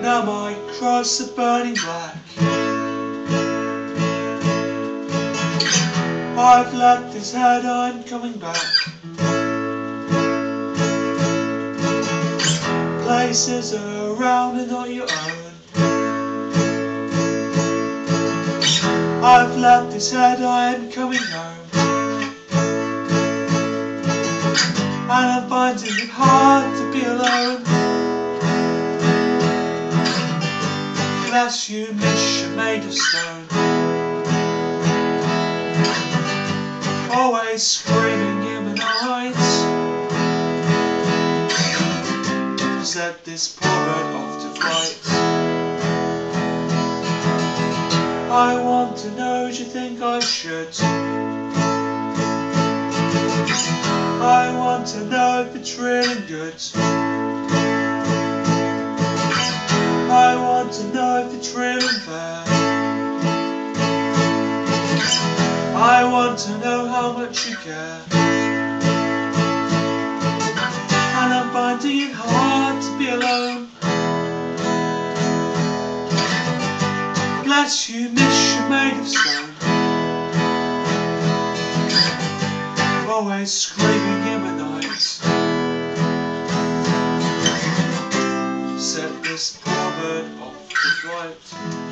Now my cross are burning black. I've left this head, I'm coming back. Places around and not your own. I've left his head, I am coming home. And I'm finding it hard to be alone. Bless you, miss, you're made of stone. Always screaming in the night. Set this poor bird off to flight. I want to know, do you think I should? I want to know if it's really good. I want to know how much you care. And I'm finding it hard to be alone. Bless you, miss you, made of stone. Always screaming in the noise Set this poor bird off the flight